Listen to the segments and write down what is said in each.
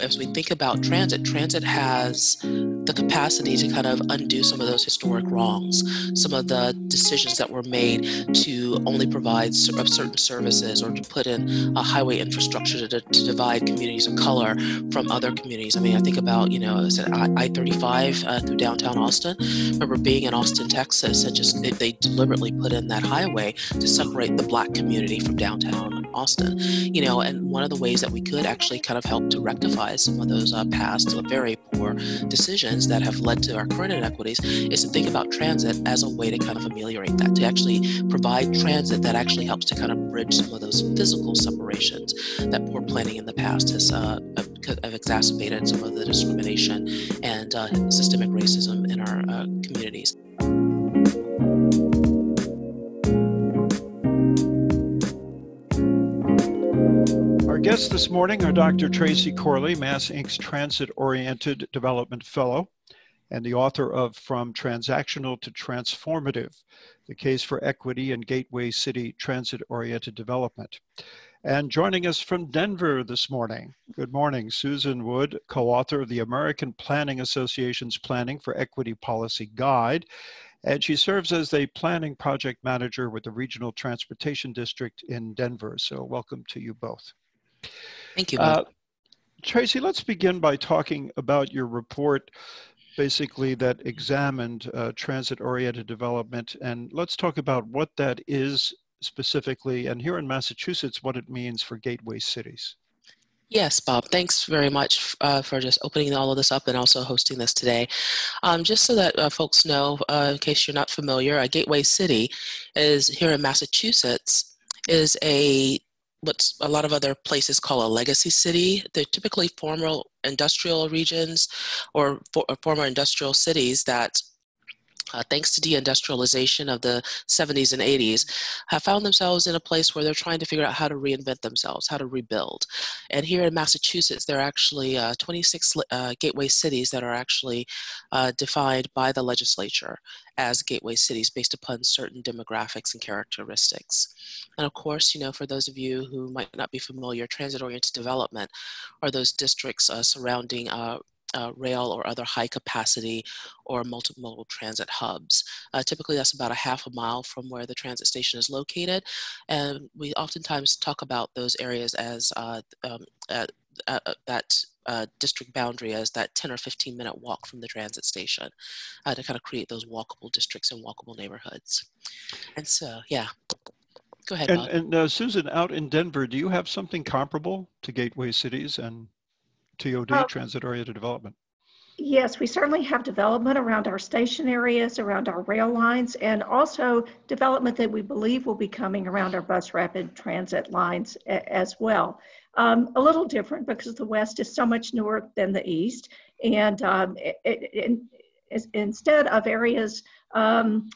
as we think about transit, transit has the capacity to kind of undo some of those historic wrongs, some of the decisions that were made to only provide certain services or to put in a highway infrastructure to, to divide communities of color from other communities. I mean, I think about, you know, I 35 uh, through downtown Austin. I remember being in Austin, Texas, and just they deliberately put in that highway to separate the black community from downtown Austin. You know, and one of the ways that we could actually kind of help to rectify some of those uh, past very poor decisions that have led to our current inequities is to think about transit as a way to kind of ameliorate that, to actually provide transit that actually helps to kind of bridge some of those physical separations that poor planning in the past has uh, have exacerbated some of the discrimination and uh, systemic racism in our uh, communities. Guests this morning are Dr. Tracy Corley, MassINC's Transit Oriented Development Fellow, and the author of From Transactional to Transformative The Case for Equity in Gateway City Transit Oriented Development. And joining us from Denver this morning, good morning, Susan Wood, co author of the American Planning Association's Planning for Equity Policy Guide. And she serves as the planning project manager with the Regional Transportation District in Denver. So, welcome to you both. Thank you. Uh, Tracy, let's begin by talking about your report, basically, that examined uh, transit oriented development. And let's talk about what that is specifically, and here in Massachusetts, what it means for gateway cities. Yes, Bob. Thanks very much uh, for just opening all of this up and also hosting this today. Um, just so that uh, folks know, uh, in case you're not familiar, a gateway city is here in Massachusetts is a what a lot of other places call a legacy city. They're typically former industrial regions or, for, or former industrial cities that uh, thanks to deindustrialization of the 70s and 80s, have found themselves in a place where they're trying to figure out how to reinvent themselves, how to rebuild. And here in Massachusetts, there are actually uh, 26 uh, gateway cities that are actually uh, defined by the legislature as gateway cities based upon certain demographics and characteristics. And of course, you know, for those of you who might not be familiar, transit-oriented development are those districts uh, surrounding uh, rail or other high capacity or multimodal transit hubs. Uh, typically that's about a half a mile from where the transit station is located. And we oftentimes talk about those areas as uh, um, uh, uh, that uh, district boundary as that 10 or 15 minute walk from the transit station uh, to kind of create those walkable districts and walkable neighborhoods. And so, yeah, go ahead. And, and uh, Susan, out in Denver, do you have something comparable to gateway cities and TOD, uh, transit oriented development? Yes, we certainly have development around our station areas, around our rail lines, and also development that we believe will be coming around our bus rapid transit lines as well. Um, a little different because the West is so much newer than the East, and um, it, it, it, instead of areas um,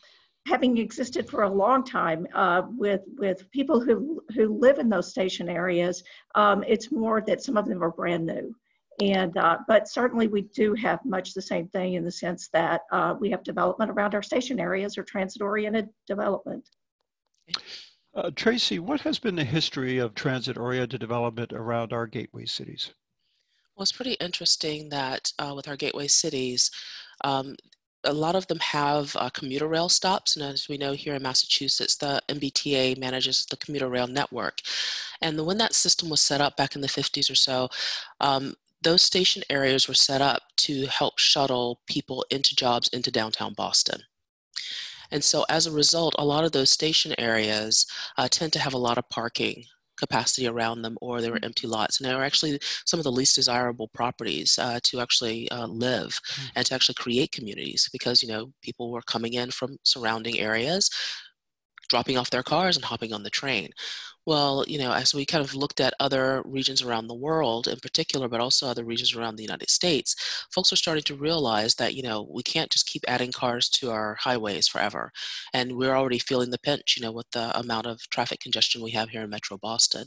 having existed for a long time uh, with with people who who live in those station areas, um, it's more that some of them are brand new. And, uh, but certainly we do have much the same thing in the sense that uh, we have development around our station areas or transit oriented development. Uh, Tracy, what has been the history of transit oriented development around our gateway cities? Well, it's pretty interesting that uh, with our gateway cities, um, a lot of them have uh, commuter rail stops. And as we know here in Massachusetts, the MBTA manages the commuter rail network. And when that system was set up back in the 50s or so, um, those station areas were set up to help shuttle people into jobs into downtown Boston. And so as a result, a lot of those station areas uh, tend to have a lot of parking capacity around them or they were mm. empty lots and they were actually some of the least desirable properties uh, to actually uh, live mm-hmm. and to actually create communities because you know people were coming in from surrounding areas dropping off their cars and hopping on the train. Well, you know, as we kind of looked at other regions around the world in particular, but also other regions around the United States, folks are starting to realize that, you know, we can't just keep adding cars to our highways forever. And we're already feeling the pinch, you know, with the amount of traffic congestion we have here in Metro Boston.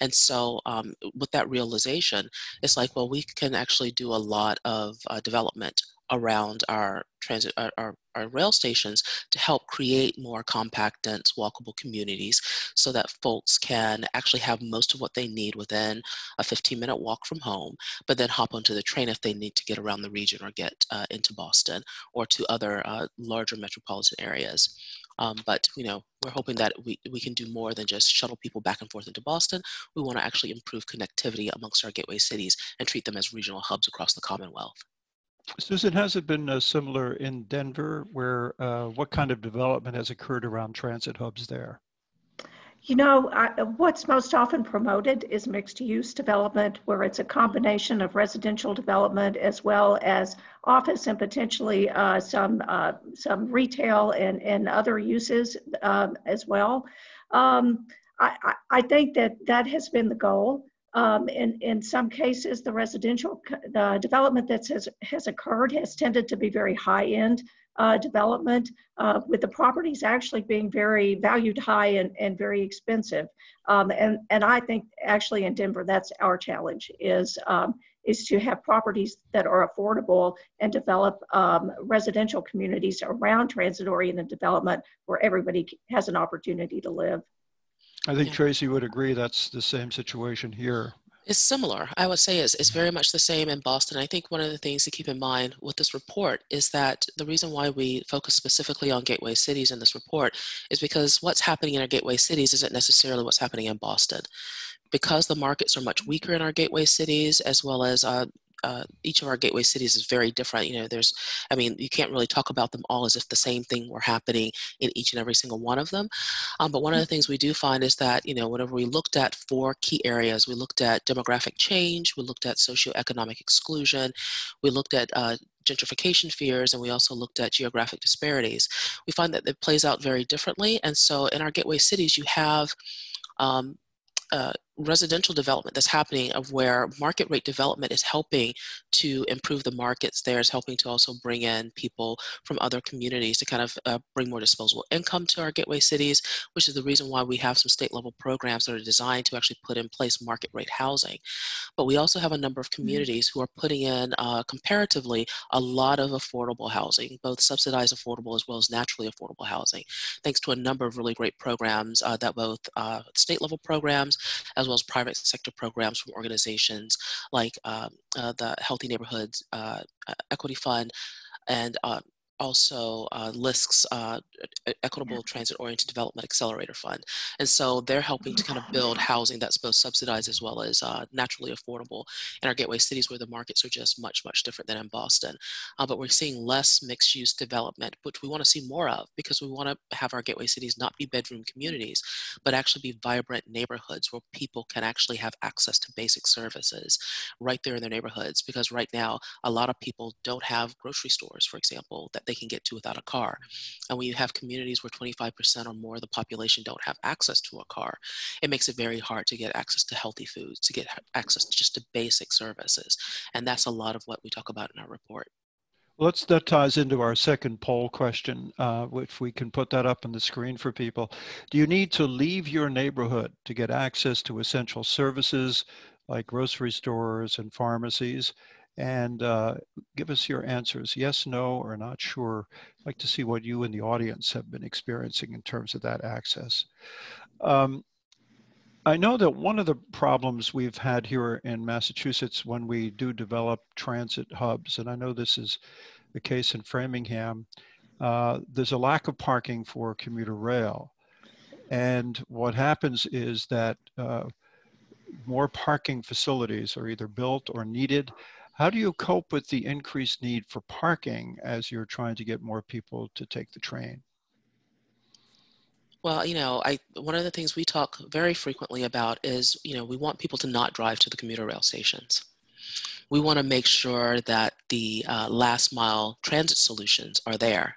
And so um, with that realization, it's like, well, we can actually do a lot of uh, development around our transit our, our, our rail stations to help create more compact, dense, walkable communities so that folks can actually have most of what they need within a 15 minute walk from home, but then hop onto the train if they need to get around the region or get uh, into Boston or to other uh, larger metropolitan areas. Um, but you know, we're hoping that we, we can do more than just shuttle people back and forth into Boston. We want to actually improve connectivity amongst our gateway cities and treat them as regional hubs across the Commonwealth. Susan, has it been uh, similar in Denver? Where uh, what kind of development has occurred around transit hubs there? You know, I, what's most often promoted is mixed use development, where it's a combination of residential development as well as office and potentially uh, some uh, some retail and, and other uses um, as well. Um, I, I think that that has been the goal. Um, in, in some cases, the residential the development that has, has occurred has tended to be very high end uh, development, uh, with the properties actually being very valued high and, and very expensive. Um, and, and I think actually in Denver, that's our challenge is, um, is to have properties that are affordable and develop um, residential communities around transit-oriented development where everybody has an opportunity to live. I think Tracy would agree that's the same situation here. It's similar. I would say it's, it's very much the same in Boston. I think one of the things to keep in mind with this report is that the reason why we focus specifically on gateway cities in this report is because what's happening in our gateway cities isn't necessarily what's happening in Boston. Because the markets are much weaker in our gateway cities, as well as uh, uh, each of our gateway cities is very different. You know, there's, I mean, you can't really talk about them all as if the same thing were happening in each and every single one of them. Um, but one of the things we do find is that, you know, whenever we looked at four key areas, we looked at demographic change, we looked at socioeconomic exclusion, we looked at uh, gentrification fears and we also looked at geographic disparities. We find that it plays out very differently. And so in our gateway cities, you have um, uh, residential development that's happening of where market rate development is helping to improve the markets there is helping to also bring in people from other communities to kind of uh, bring more disposable income to our gateway cities which is the reason why we have some state level programs that are designed to actually put in place market rate housing but we also have a number of mm-hmm. communities who are putting in uh, comparatively a lot of affordable housing both subsidized affordable as well as naturally affordable housing thanks to a number of really great programs uh, that both uh, state level programs as as well as private sector programs from organizations like um, uh, the Healthy Neighborhoods uh, Equity Fund and uh, also uh, LISC's uh, Equitable Transit Oriented Development Accelerator Fund. And so they're helping to kind of build housing that's both subsidized as well as uh, naturally affordable in our gateway cities where the markets are just much, much different than in Boston. Uh, but we're seeing less mixed use development, which we want to see more of because we want to have our gateway cities not be bedroom communities, but actually be vibrant neighborhoods where people can actually have access to basic services right there in their neighborhoods. Because right now, a lot of people don't have grocery stores, for example, that they can get to without a car. And when you have communities where 25% or more of the population don't have access to a car, it makes it very hard to get access to healthy foods, to get access to just to basic services. And that's a lot of what we talk about in our report. Let's, that ties into our second poll question, uh, if we can put that up on the screen for people. Do you need to leave your neighborhood to get access to essential services like grocery stores and pharmacies? And uh, give us your answers yes, no, or not sure. I'd like to see what you and the audience have been experiencing in terms of that access. Um, I know that one of the problems we've had here in Massachusetts when we do develop transit hubs, and I know this is the case in Framingham, uh, there's a lack of parking for commuter rail. And what happens is that uh, more parking facilities are either built or needed how do you cope with the increased need for parking as you're trying to get more people to take the train? Well, you know, I one of the things we talk very frequently about is, you know, we want people to not drive to the commuter rail stations. We want to make sure that the uh, last mile transit solutions are there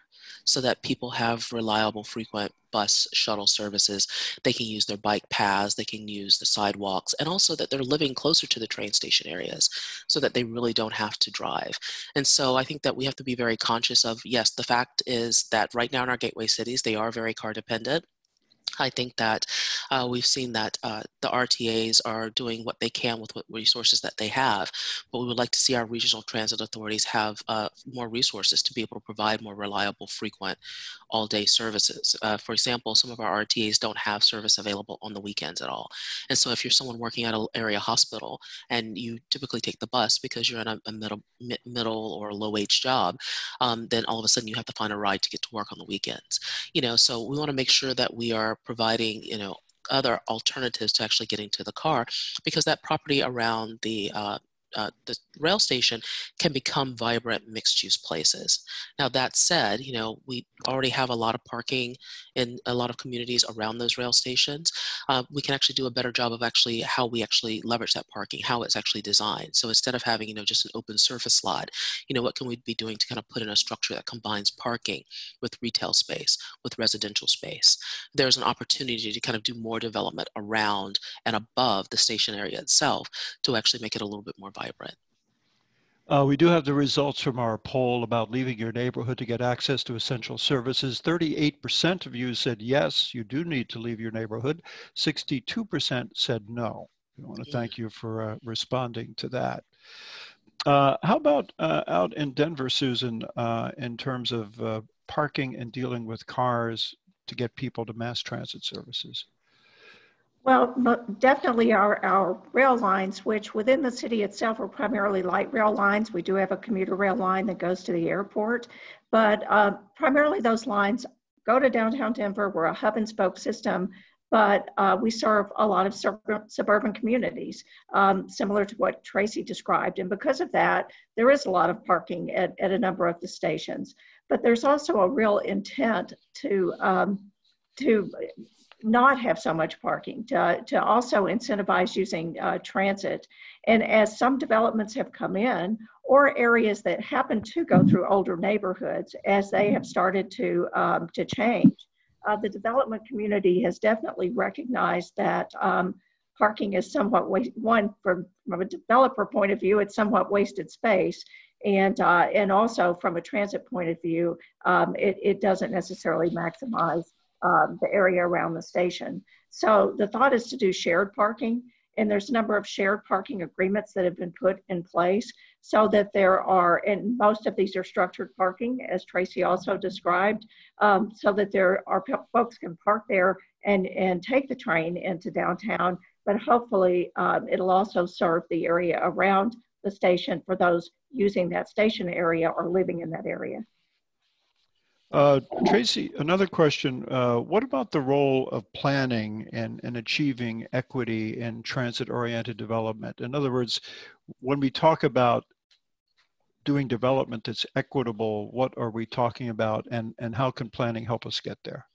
so that people have reliable, frequent bus shuttle services. They can use their bike paths, they can use the sidewalks, and also that they're living closer to the train station areas so that they really don't have to drive. And so I think that we have to be very conscious of yes, the fact is that right now in our gateway cities, they are very car dependent I think that uh, we've seen that uh, the RTAs are doing what they can with what resources that they have, but we would like to see our regional transit authorities have uh, more resources to be able to provide more reliable, frequent, all-day services. Uh, for example, some of our RTAs don't have service available on the weekends at all, and so if you're someone working at an area hospital and you typically take the bus because you're in a, a middle, middle or low-wage job, um, then all of a sudden you have to find a ride to get to work on the weekends. You know, so we want to make sure that we are providing, you know, other alternatives to actually getting to the car because that property around the uh, uh, the rail station can become vibrant mixed use places. Now that said, you know, we already have a lot of parking in a lot of communities around those rail stations. Uh, we can actually do a better job of actually how we actually leverage that parking, how it's actually designed. So instead of having, you know, just an open surface lot, you know, what can we be doing to kind of put in a structure that combines parking with retail space, with residential space? There's an opportunity to kind of do more development around and above the station area itself to actually make it a little bit more vibrant. Uh, we do have the results from our poll about leaving your neighborhood to get access to essential services. 38% of you said yes, you do need to leave your neighborhood. 62% said no. I want to thank you for uh, responding to that. Uh, how about uh, out in Denver, Susan, uh, in terms of uh, parking and dealing with cars to get people to mass transit services? Well, definitely our, our rail lines, which within the city itself are primarily light rail lines. We do have a commuter rail line that goes to the airport, but uh, primarily those lines go to downtown Denver. We're a hub and spoke system, but uh, we serve a lot of suburban communities, um, similar to what Tracy described. And because of that, there is a lot of parking at, at a number of the stations. But there's also a real intent to um, to not have so much parking, to, to also incentivize using uh, transit. And as some developments have come in, or areas that happen to go through older neighborhoods, as they have started to, um, to change, uh, the development community has definitely recognized that um, parking is somewhat waste, one from, from a developer point of view, it's somewhat wasted space. And, uh, and also from a transit point of view, um, it, it doesn't necessarily maximize um, the area around the station. So the thought is to do shared parking, and there's a number of shared parking agreements that have been put in place so that there are, and most of these are structured parking, as Tracy also described, um, so that there are folks can park there and, and take the train into downtown, but hopefully um, it'll also serve the area around the station for those using that station area or living in that area. Uh, Tracy, another question. Uh, what about the role of planning and, and achieving equity in transit oriented development? In other words, when we talk about doing development that's equitable, what are we talking about and, and how can planning help us get there?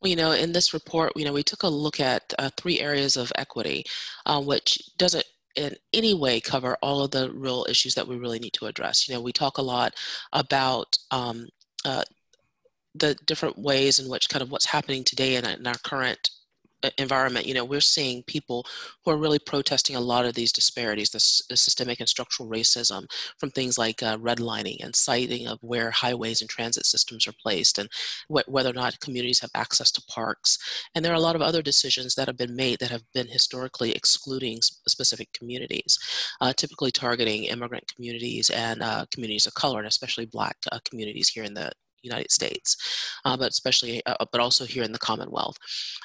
Well, you know, in this report, you know, we took a look at uh, three areas of equity, uh, which doesn't in any way cover all of the real issues that we really need to address. You know, we talk a lot about um, uh, the different ways in which kind of what's happening today in, in our current uh, environment, you know, we're seeing people who are really protesting a lot of these disparities, the, the systemic and structural racism from things like uh, redlining and siting of where highways and transit systems are placed and wh whether or not communities have access to parks. And there are a lot of other decisions that have been made that have been historically excluding specific communities, uh, typically targeting immigrant communities and uh, communities of color, and especially Black uh, communities here in the United States, uh, but especially, uh, but also here in the Commonwealth.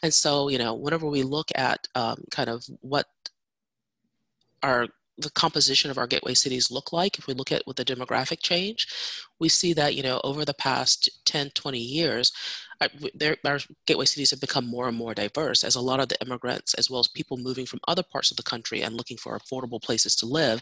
And so, you know, whenever we look at um, kind of what our the composition of our gateway cities look like if we look at with the demographic change we see that you know over the past 10 20 years uh, our gateway cities have become more and more diverse as a lot of the immigrants as well as people moving from other parts of the country and looking for affordable places to live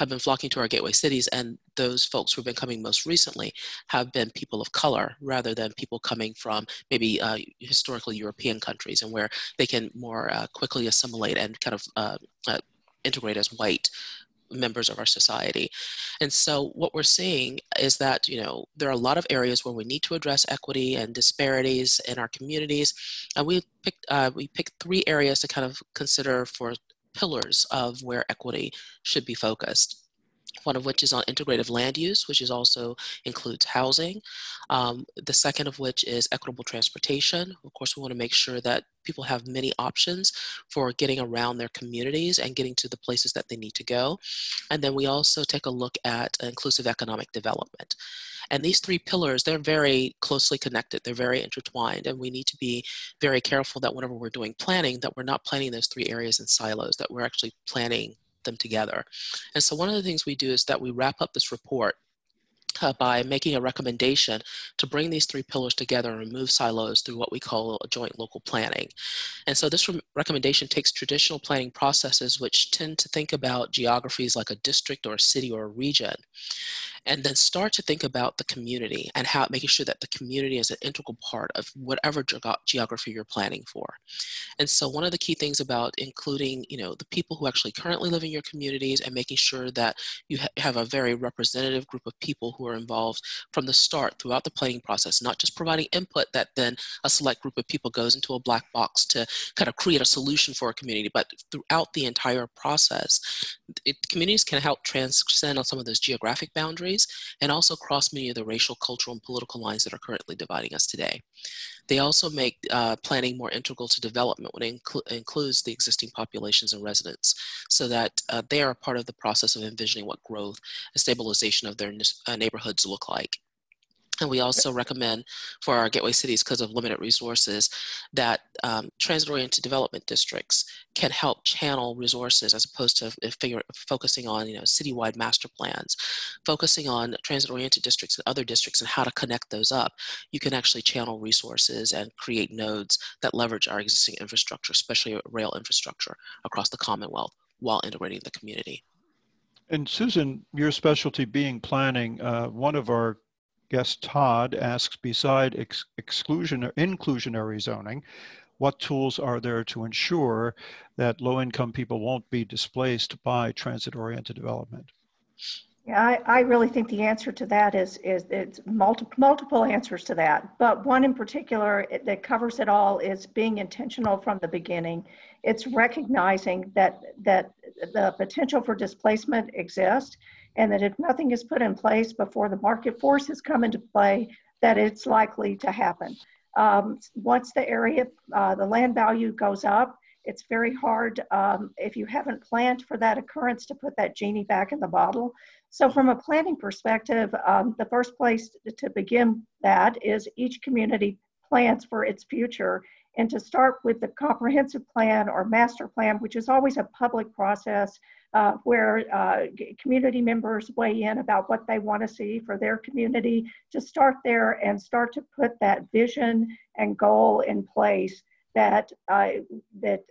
have been flocking to our gateway cities and those folks who have been coming most recently have been people of color rather than people coming from maybe uh, historically european countries and where they can more uh, quickly assimilate and kind of uh, uh integrate as white members of our society. And so what we're seeing is that, you know, there are a lot of areas where we need to address equity and disparities in our communities. And we picked, uh, we picked three areas to kind of consider for pillars of where equity should be focused. One of which is on integrative land use, which is also includes housing. Um, the second of which is equitable transportation. Of course, we want to make sure that people have many options for getting around their communities and getting to the places that they need to go. And then we also take a look at inclusive economic development. And these three pillars, they're very closely connected, they're very intertwined, and we need to be very careful that whenever we're doing planning, that we're not planning those three areas in silos, that we're actually planning them together. And so one of the things we do is that we wrap up this report uh, by making a recommendation to bring these three pillars together and remove silos through what we call a joint local planning. And so this re recommendation takes traditional planning processes which tend to think about geographies like a district or a city or a region and then start to think about the community and how making sure that the community is an integral part of whatever ge geography you're planning for. And so one of the key things about including, you know, the people who actually currently live in your communities and making sure that you ha have a very representative group of people who are involved from the start throughout the planning process, not just providing input that then a select group of people goes into a black box to kind of create a solution for a community, but throughout the entire process, it, communities can help transcend on some of those geographic boundaries and also cross many of the racial, cultural, and political lines that are currently dividing us today. They also make uh, planning more integral to development when it inclu includes the existing populations and residents so that uh, they are part of the process of envisioning what growth and stabilization of their uh, neighborhoods look like. And we also recommend for our gateway cities, because of limited resources, that um, transit-oriented development districts can help channel resources as opposed to figure, focusing on you know citywide master plans, focusing on transit-oriented districts and other districts and how to connect those up. You can actually channel resources and create nodes that leverage our existing infrastructure, especially rail infrastructure across the Commonwealth while integrating the community. And Susan, your specialty being planning, uh, one of our guest Todd asks, beside ex exclusion or inclusionary zoning, what tools are there to ensure that low-income people won't be displaced by transit-oriented development? Yeah, I, I really think the answer to that is is it's multiple multiple answers to that. But one in particular eh, that covers it all is being intentional from the beginning. It's recognizing that that the potential for displacement exists and that if nothing is put in place before the market forces come into play, that it's likely to happen. Um, once the area, uh, the land value goes up, it's very hard um, if you haven't planned for that occurrence to put that genie back in the bottle. So, from a planning perspective, um, the first place to begin that is each community plans for its future and to start with the comprehensive plan or master plan, which is always a public process uh, where uh, community members weigh in about what they want to see for their community, to start there and start to put that vision and goal in place that uh, that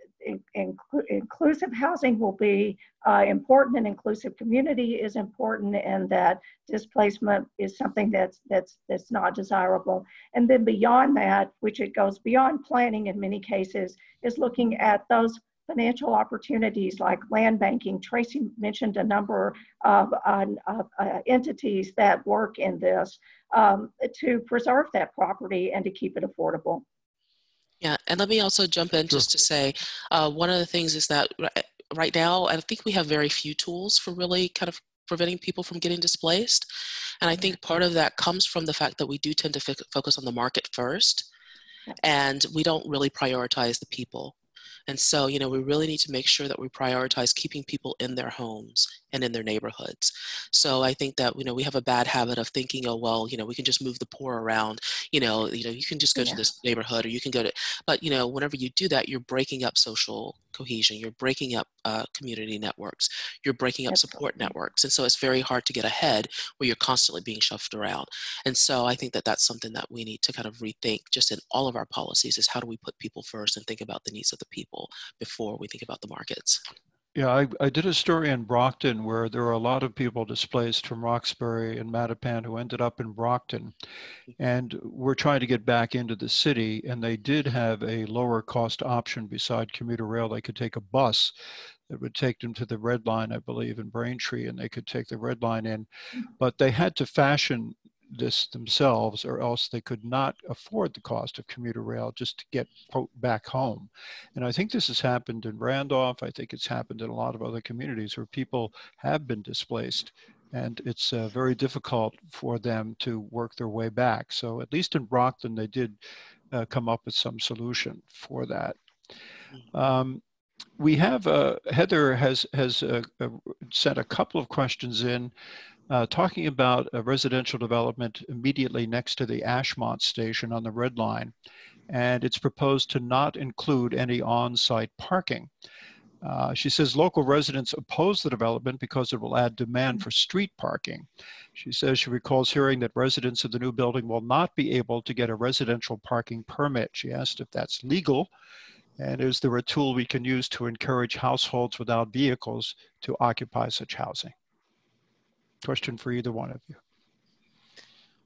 inclusive housing will be uh, important and inclusive community is important and that displacement is something that's that's that's not desirable. And then beyond that which it goes beyond planning in many cases is looking at those financial opportunities like land banking. Tracy mentioned a number of, uh, of uh, entities that work in this um, to preserve that property and to keep it affordable. Yeah, and let me also jump in sure. just to say uh, one of the things is that right now, I think we have very few tools for really kind of preventing people from getting displaced. And I think part of that comes from the fact that we do tend to focus on the market first and we don't really prioritize the people. And so, you know, we really need to make sure that we prioritize keeping people in their homes and in their neighborhoods. So I think that, you know, we have a bad habit of thinking, oh, well, you know, we can just move the poor around, you know, you know, you can just go yeah. to this neighborhood or you can go to, but, you know, whenever you do that, you're breaking up social cohesion, you're breaking up uh, community networks, you're breaking up support networks. And so it's very hard to get ahead where you're constantly being shoved around. And so I think that that's something that we need to kind of rethink just in all of our policies is how do we put people first and think about the needs of the people before we think about the markets. Yeah, I, I did a story in Brockton where there were a lot of people displaced from Roxbury and Mattapan who ended up in Brockton. And we're trying to get back into the city, and they did have a lower cost option beside commuter rail. They could take a bus that would take them to the red line, I believe, in Braintree, and they could take the red line in. Mm. But they had to fashion this themselves, or else they could not afford the cost of commuter rail just to get quote, back home. And I think this has happened in Randolph. I think it's happened in a lot of other communities where people have been displaced and it's uh, very difficult for them to work their way back. So at least in Brockton, they did uh, come up with some solution for that. Mm-hmm. Um, we have uh, Heather has has uh, uh, sent a couple of questions in, uh, talking about a residential development immediately next to the Ashmont station on the Red Line, and it's proposed to not include any on-site parking. Uh, she says local residents oppose the development because it will add demand for street parking. She says she recalls hearing that residents of the new building will not be able to get a residential parking permit. She asked if that's legal and is there a tool we can use to encourage households without vehicles to occupy such housing? Question for either one of you.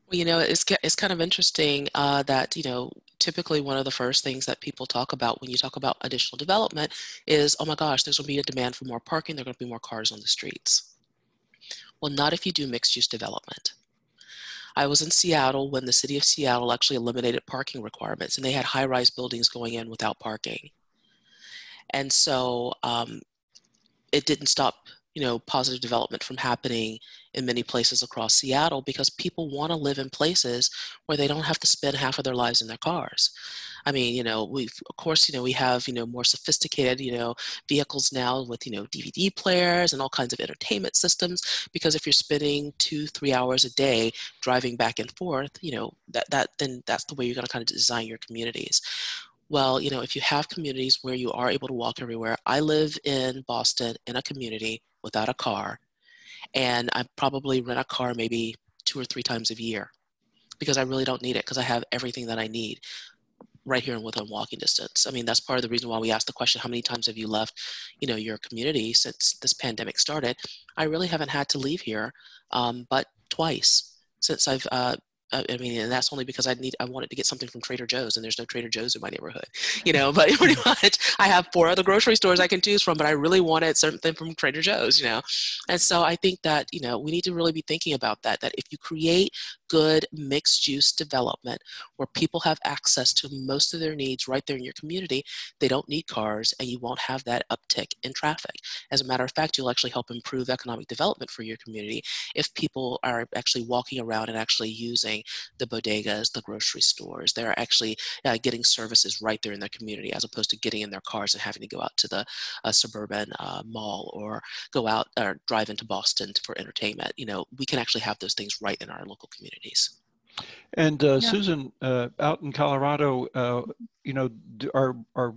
Well, you know, it's, it's kind of interesting uh, that, you know, typically one of the first things that people talk about when you talk about additional development is, oh my gosh, there's going to be a demand for more parking. There are going to be more cars on the streets. Well, not if you do mixed use development. I was in Seattle when the city of Seattle actually eliminated parking requirements and they had high rise buildings going in without parking. And so um, it didn't stop you know positive development from happening in many places across Seattle because people want to live in places where they don't have to spend half of their lives in their cars. I mean, you know, we of course, you know, we have, you know, more sophisticated, you know, vehicles now with, you know, DVD players and all kinds of entertainment systems. Because if you're spending two, three hours a day driving back and forth, you know, that that then that's the way you're going to kind of design your communities. Well, you know, if you have communities where you are able to walk everywhere, I live in Boston in a community without a car, and I probably rent a car maybe two or three times a year because I really don't need it because I have everything that I need right here and within walking distance. I mean, that's part of the reason why we asked the question, how many times have you left, you know, your community since this pandemic started? I really haven't had to leave here, um, but twice since I've uh, Uh, I mean, and that's only because I need I wanted to get something from Trader Joe's, and there's no Trader Joe's in my neighborhood, you know. But pretty much, I have four other grocery stores I can choose from, but I really wanted something from Trader Joe's, you know. And so I think that you know we need to really be thinking about that. That if you create good mixed use development where people have access to most of their needs right there in your community, they don't need cars, and you won't have that uptick in traffic. As a matter of fact, you'll actually help improve economic development for your community if people are actually walking around and actually using the bodegas, the grocery stores. They're actually uh, getting services right there in their community as opposed to getting in their cars and having to go out to the uh, suburban uh, mall or go out or drive into Boston for entertainment. You know, we can actually have those things right in our local communities. And uh, yeah. Susan, uh, out in Colorado, uh, you know, are are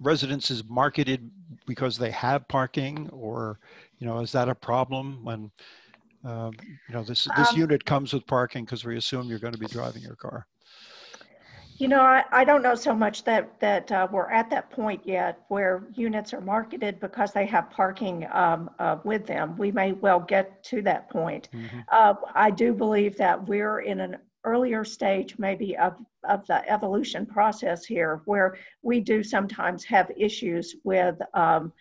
residences marketed because they have parking, or you know, is that a problem when um, you know, this this um, unit comes with parking because we assume you're going to be driving your car. You know, I, I don't know so much that that uh, we're at that point yet where units are marketed because they have parking um, uh, with them. We may well get to that point. Mm-hmm. Uh, I do believe that we're in an earlier stage maybe of, of the evolution process here where we do sometimes have issues with um,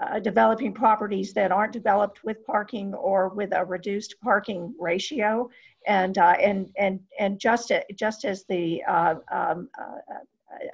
uh, developing properties that aren't developed with parking or with a reduced parking ratio. And, uh, and, and, and just, just as the uh, um, uh,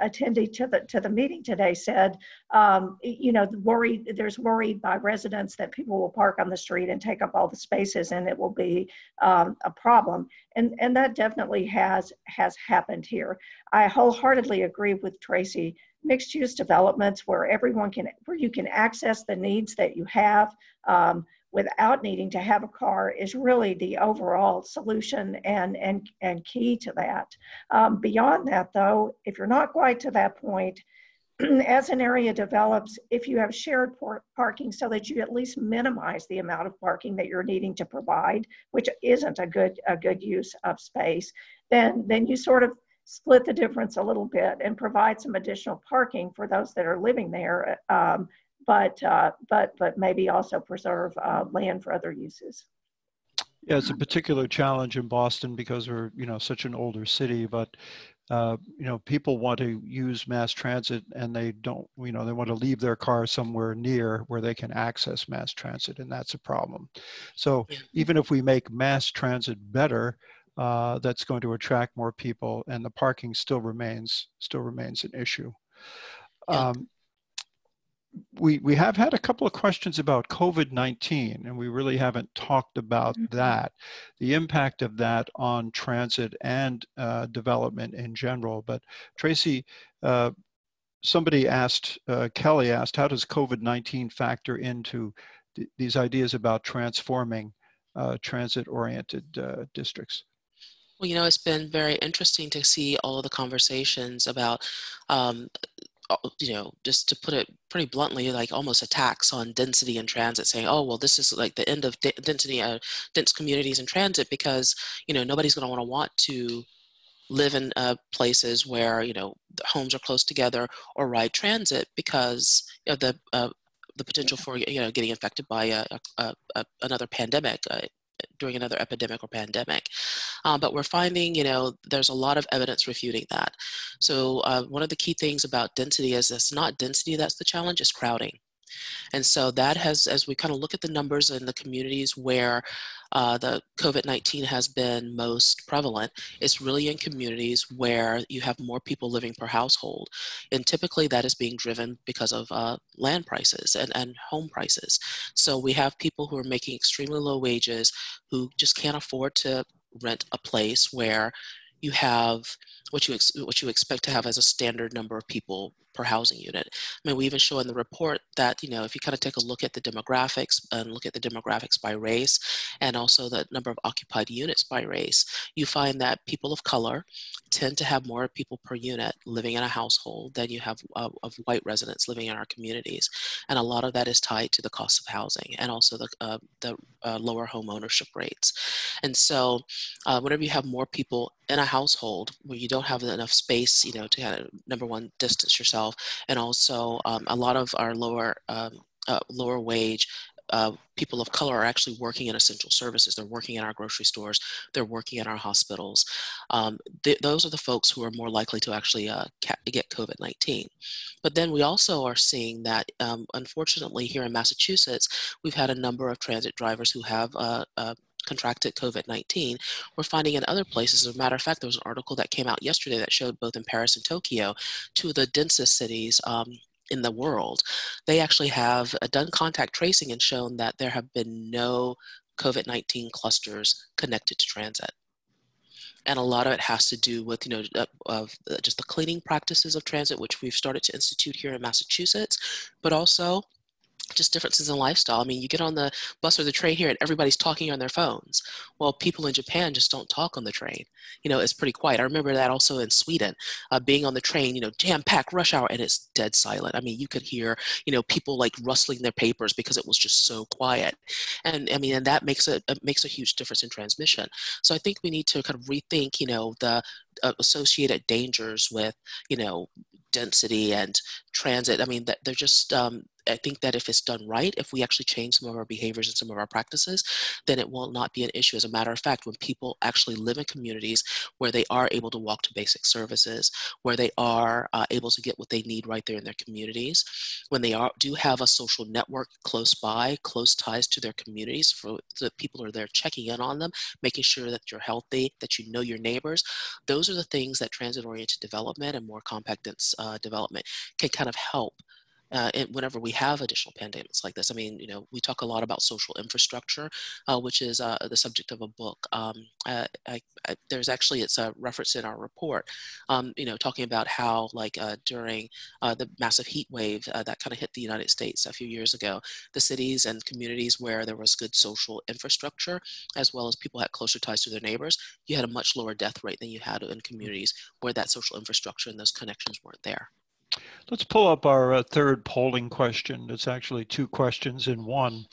attendee to the, to the meeting today said, um, you know, worry, there's worry by residents that people will park on the street and take up all the spaces and it will be um, a problem. And, and that definitely has, has happened here. I wholeheartedly agree with Tracy mixed use developments where everyone can, where you can access the needs that you have um, without needing to have a car is really the overall solution and, and, and key to that. Um, beyond that though, if you're not quite to that point, as an area develops, if you have shared parking so that you at least minimize the amount of parking that you're needing to provide, which isn't a good, a good use of space, then, then you sort of split the difference a little bit and provide some additional parking for those that are living there, um, but, uh, but, but maybe also preserve uh, land for other uses. Yeah, it's a particular challenge in Boston because we're, you know, such an older city, but uh, you know, people want to use mass transit and they don't, you know, they want to leave their car somewhere near where they can access mass transit, and that's a problem. So even if we make mass transit better, uh, that's going to attract more people, and the parking still remains still remains an issue. Yeah. Um, we, we have had a couple of questions about COVID 19, and we really haven't talked about mm-hmm. that, the impact of that on transit and uh, development in general. But Tracy, uh, somebody asked, uh, Kelly asked, how does COVID 19 factor into th- these ideas about transforming uh, transit oriented uh, districts? Well, you know, it's been very interesting to see all of the conversations about um, you know, just to put it pretty bluntly, like almost attacks on density and transit, saying, "Oh, well, this is like the end of de- density, uh, dense communities in transit," because you know nobody's going to want to want to live in uh, places where you know the homes are close together or ride transit because of the uh, the potential for you know getting infected by a, a, a another pandemic, uh, during another epidemic or pandemic. Um, but we're finding, you know, there's a lot of evidence refuting that. So uh, one of the key things about density is it's not density that's the challenge, it's crowding. And so that has, as we kind of look at the numbers in the communities where uh, the COVID-19 has been most prevalent, it's really in communities where you have more people living per household. And typically that is being driven because of uh, land prices and, and home prices. So we have people who are making extremely low wages who just can't afford to rent a place where you have what you ex- what you expect to have as a standard number of people per housing unit. I mean, we even show in the report that you know if you kind of take a look at the demographics and look at the demographics by race, and also the number of occupied units by race, you find that people of color tend to have more people per unit living in a household than you have of white residents living in our communities, and a lot of that is tied to the cost of housing and also the uh, the uh, lower home ownership rates. And so, uh, whenever you have more people in a household where you don't have enough space, you know, to kind of number one distance yourself, and also um, a lot of our lower um, uh, lower wage uh, people of color are actually working in essential services. They're working in our grocery stores. They're working in our hospitals. Um, th- those are the folks who are more likely to actually uh, ca- get COVID 19. But then we also are seeing that, um, unfortunately, here in Massachusetts, we've had a number of transit drivers who have uh, uh contracted COVID 19. We're finding in other places, as a matter of fact, there was an article that came out yesterday that showed both in Paris and Tokyo, two of the densest cities. Um, in the world, they actually have uh, done contact tracing and shown that there have been no COVID 19 clusters connected to transit and a lot of it has to do with you know uh, of just the cleaning practices of transit which we've started to institute here in massachusetts but also just differences in lifestyle. I mean, you get on the bus or the train here and everybody's talking on their phones. Well, people in Japan just don't talk on the train. You know, it's pretty quiet. I remember that also in Sweden, uh, being on the train, you know, jam packed rush hour and it's dead silent. I mean, you could hear, you know, people like rustling their papers because it was just so quiet. And I mean, and that makes a, it makes a huge difference in transmission. So I think we need to kind of rethink, you know, the uh, associated dangers with, you know, density and transit. I mean, that they're just um, I think that if it's done right, if we actually change some of our behaviors and some of our practices, then it will not be an issue. As a matter of fact, when people actually live in communities where they are able to walk to basic services, where they are uh, able to get what they need right there in their communities, when they are do have a social network close by, close ties to their communities, for the people are there checking in on them, making sure that you're healthy, that you know your neighbors, those are the things that transit-oriented development and more compact dense uh, development can kind of help uh, whenever we have additional pandemics like this. I mean, you know, we talk a lot about social infrastructure, uh, which is uh, the subject of a book. Um, I, I, there's actually it's a reference in our report, um, you know, talking about how like uh, during uh, the massive heat wave uh, that kind of hit the United States a few years ago, the cities and communities where there was good social infrastructure, as well as people had closer ties to their neighbors, you had a much lower death rate than you had in communities where that social infrastructure and those connections weren't there. Let's pull up our uh, third polling question. It's actually two questions in one.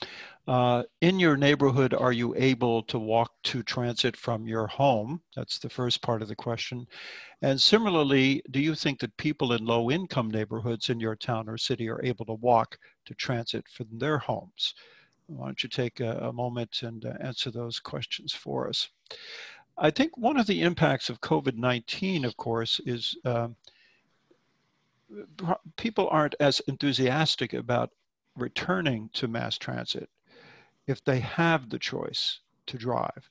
Uh, in your neighborhood, are you able to walk to transit from your home? That's the first part of the question. And similarly, do you think that people in low income neighborhoods in your town or city are able to walk to transit from their homes? Why don't you take a, a moment and uh, answer those questions for us? I think one of the impacts of COVID 19, of course, is um, people aren't as enthusiastic about returning to mass transit if they have the choice to drive.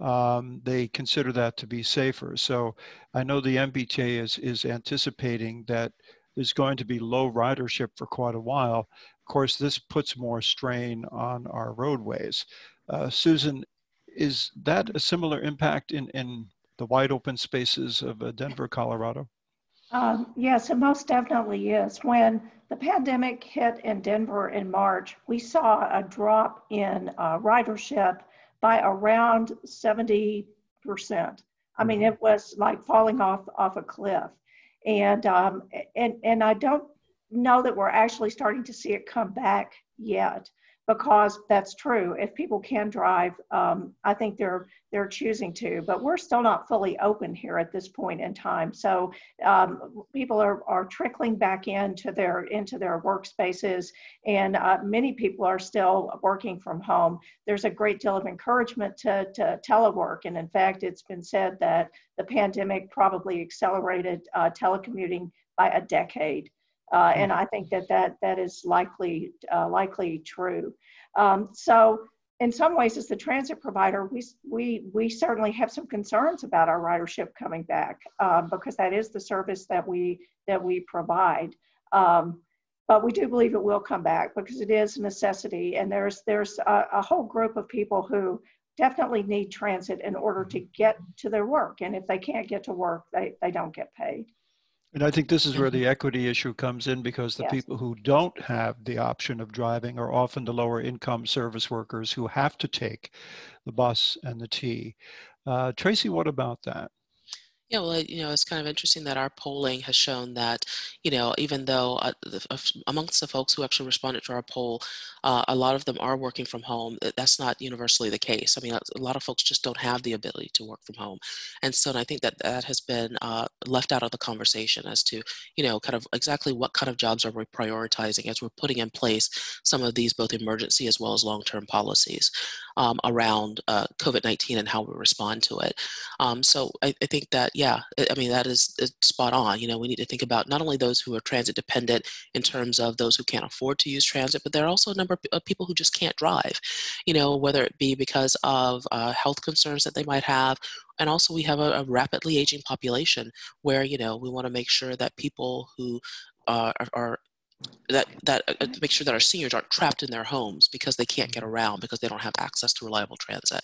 Um, they consider that to be safer. So I know the MBTA is, is anticipating that there's going to be low ridership for quite a while. Of course, this puts more strain on our roadways. Uh, Susan, is that a similar impact in, in the wide open spaces of uh, Denver, Colorado? Um, yes, it most definitely is. When the pandemic hit in Denver in March, we saw a drop in uh, ridership by around 70%. I mean, mm-hmm. it was like falling off, off a cliff. And, um, and, and I don't know that we're actually starting to see it come back yet because that's true. If people can drive, um, I think they're they're choosing to. But we're still not fully open here at this point in time. So um, people are, are trickling back into their into their workspaces, and uh, many people are still working from home. There's a great deal of encouragement to, to telework, and in fact, it's been said that the pandemic probably accelerated uh, telecommuting by a decade. Uh, and I think that that, that is likely, uh, likely true. Um, so in some ways, as the transit provider, we, we, we certainly have some concerns about our ridership coming back um, because that is the service that we, that we provide. Um, but we do believe it will come back because it is a necessity. And there's, there's a, a whole group of people who definitely need transit in order to get to their work. And if they can't get to work, they, they don't get paid. And I think this is where the equity issue comes in because the yes. people who don't have the option of driving are often the lower income service workers who have to take the bus and the T. Uh, Tracy, what about that? Yeah, well, you know, it's kind of interesting that our polling has shown that, you know, even though uh, amongst the folks who actually responded to our poll, uh, a lot of them are working from home. That's not universally the case. I mean, a lot of folks just don't have the ability to work from home, and so and I think that that has been uh, left out of the conversation as to, you know, kind of exactly what kind of jobs are we prioritizing as we're putting in place some of these both emergency as well as long-term policies um, around uh, COVID-19 and how we respond to it. Um, so I, I think that yeah, I mean, that is, spot on. You know, we need to think about not only those who are transit dependent in terms of those who can't afford to use transit, but there are also a number of people who just can't drive, you know, whether it be because of uh, health concerns that they might have. And also, we have a, a rapidly aging population where, you know, we want to make sure that people who are, are that that uh, make sure that our seniors aren't trapped in their homes because they can't get around because they don't have access to reliable transit.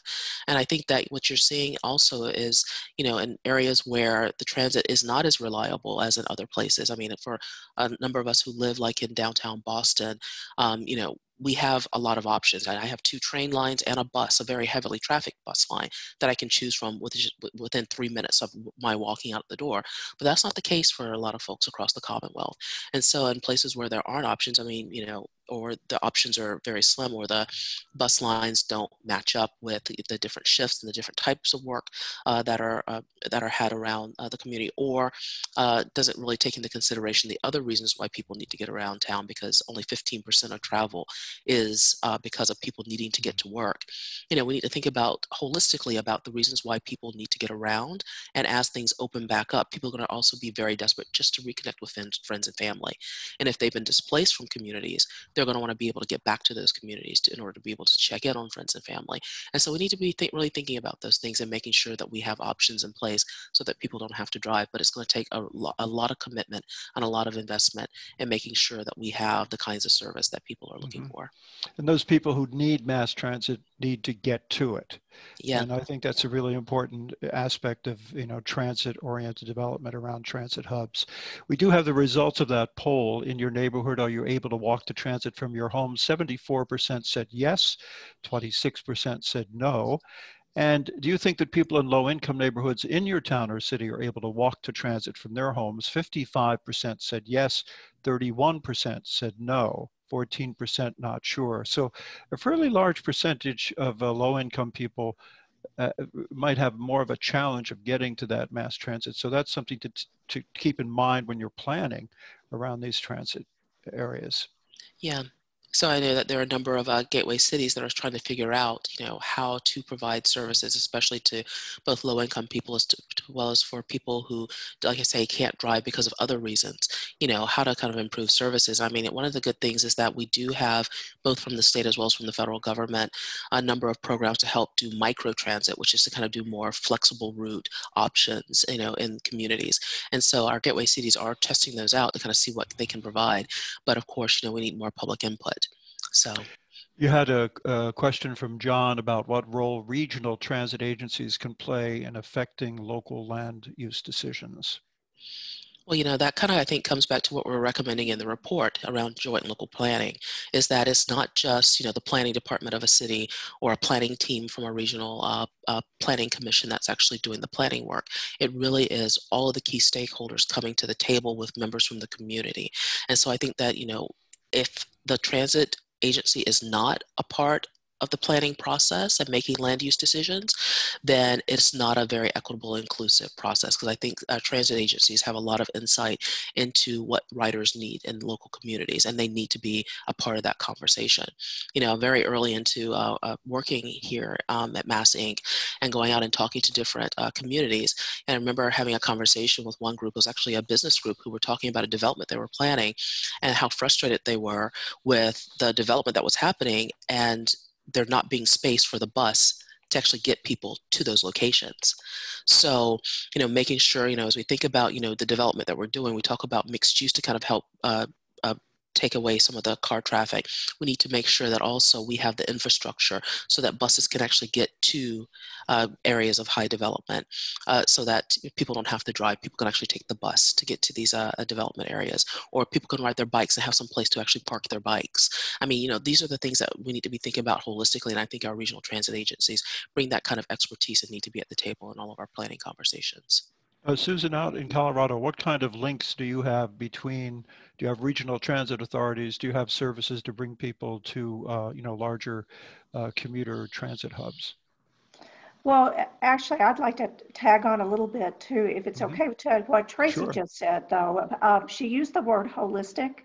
And i think that what you're seeing also is you know in areas where the transit is not as reliable as in other places. I mean for a number of us who live like in downtown boston um, you know we have a lot of options. I have two train lines and a bus, a very heavily trafficked bus line that I can choose from within three minutes of my walking out the door. But that's not the case for a lot of folks across the Commonwealth. And so in places where there aren't options, I mean, you know, or the options are very slim or the bus lines don't match up with the, the different shifts and the different types of work uh, that are uh, that are had around uh, the community or uh, doesn't really take into consideration the other reasons why people need to get around town because only 15% of travel is uh, because of people needing to get to work you know we need to think about holistically about the reasons why people need to get around and as things open back up people are going to also be very desperate just to reconnect with friends and family and if they've been displaced from communities they're going to want to be able to get back to those communities to, in order to be able to check in on friends and family. And so we need to be th- really thinking about those things and making sure that we have options in place so that people don't have to drive. But it's going to take a, lo- a lot of commitment and a lot of investment in making sure that we have the kinds of service that people are looking mm-hmm. for. And those people who need mass transit need to get to it. Yeah. And I think that's a really important aspect of, you know, transit oriented development around transit hubs. We do have the results of that poll in your neighborhood. Are you able to walk to transit from your home? 74% said yes, 26% said no. And do you think that people in low income neighborhoods in your town or city are able to walk to transit from their homes? 55% said yes, 31% said no. 14% not sure. So a fairly large percentage of uh, low income people uh, might have more of a challenge of getting to that mass transit. So that's something to, to keep in mind when you're planning around these transit areas. Yeah, So I know that there are a number of uh, gateway cities that are trying to figure out, you know, how to provide services, especially to both low-income people as, to, as well as for people who, like I say, can't drive because of other reasons. You know, how to kind of improve services. I mean, one of the good things is that we do have, both from the state as well as from the federal government, a number of programs to help do micro transit, which is to kind of do more flexible route options, you know, in communities. And so our gateway cities are testing those out to kind of see what they can provide. But of course, you know, we need more public input. So you had a, a, question from John about what role regional transit agencies can play in affecting local land use decisions. Well, you know, that kind of, I think, comes back to what we're recommending in the report around joint local planning, is that it's not just, you know, the planning department of a city or a planning team from a regional uh, uh, planning commission that's actually doing the planning work. It really is all of the key stakeholders coming to the table with members from the community. And so I think that, you know, if the transit agency is not a part of the planning process and making land use decisions, then it's not a very equitable, inclusive process. Because I think uh, transit agencies have a lot of insight into what riders need in local communities, and they need to be a part of that conversation. You know, very early into uh, uh, working here um, at MassINC. and going out and talking to different uh, communities, and I remember having a conversation with one group, it was actually a business group who were talking about a development they were planning and how frustrated they were with the development that was happening and there not being space for the bus to actually get people to those locations. So, you know, making sure, you know, as we think about, you know, the development that we're doing, we talk about mixed use to kind of help uh, take away some of the car traffic, we need to make sure that also we have the infrastructure so that buses can actually get to uh, areas of high development uh, so that people don't have to drive. People can actually take the bus to get to these uh, development areas or people can ride their bikes and have some place to actually park their bikes. I mean, you know, these are the things that we need to be thinking about holistically and I think our regional transit agencies bring that kind of expertise and need to be at the table in all of our planning conversations. Uh, Susan, out in Colorado, what kind of links do you have between, do you have regional transit authorities? Do you have services to bring people to, uh, you know, larger uh, commuter transit hubs? Well, actually, I'd like to tag on a little bit too, if it's mm-hmm. okay to what Tracy sure. just said, though. Uh, she used the word holistic,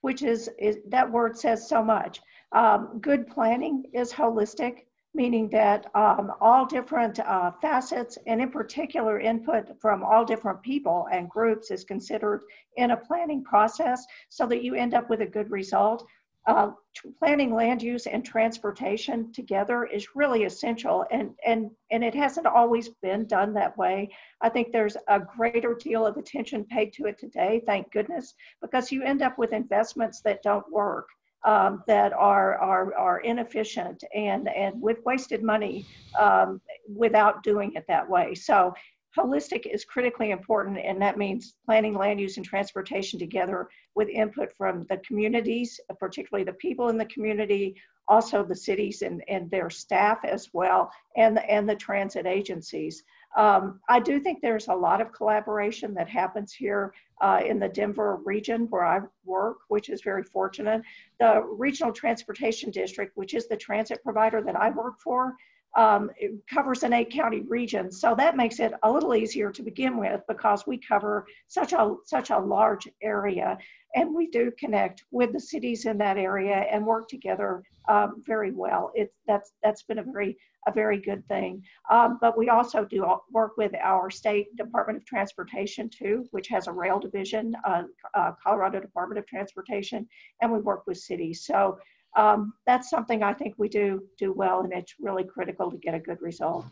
which is, is that word says so much. Um, good planning is holistic meaning that um, all different uh, facets and in particular input from all different people and groups is considered in a planning process so that you end up with a good result. Uh, planning land use and transportation together is really essential and, and, and it hasn't always been done that way. I think there's a greater deal of attention paid to it today, thank goodness, because you end up with investments that don't work um, that are, are, are inefficient and, and with wasted money um, without doing it that way. So holistic is critically important and that means planning land use and transportation together with input from the communities, particularly the people in the community, also the cities and, and their staff as well, and, and the transit agencies. Um, I do think there's a lot of collaboration that happens here uh, in the Denver region where I work, which is very fortunate. The Regional Transportation District, which is the transit provider that I work for, um, covers an eight county region. So that makes it a little easier to begin with because we cover such a, such a large area. And we do connect with the cities in that area and work together um, very well. It's, that's, that's been a very a very good thing. Um, but we also do work with our state Department of Transportation too, which has a rail division, uh, uh, Colorado Department of Transportation, and we work with cities. So um, that's something I think we do do well, and it's really critical to get a good result.